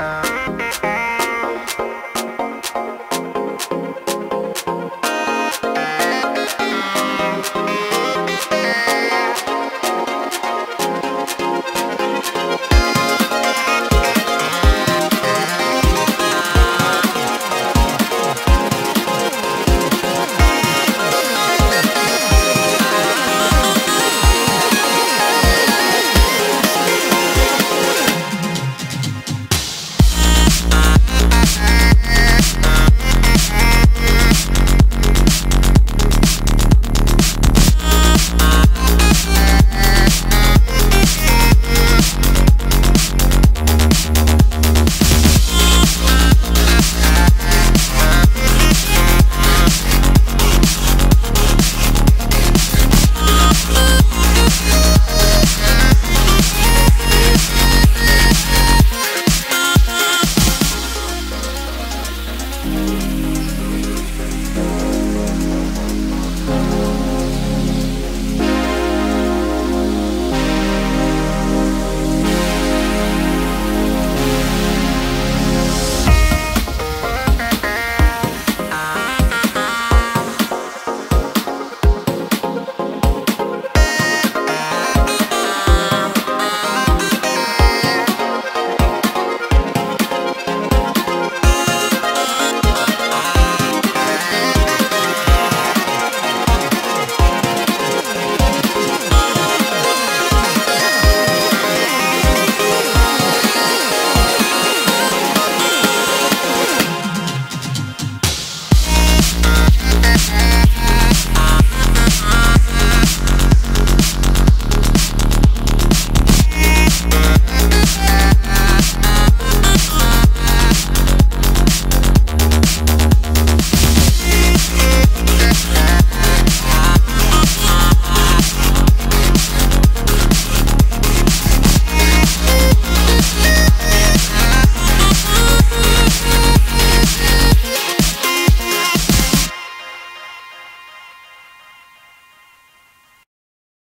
now.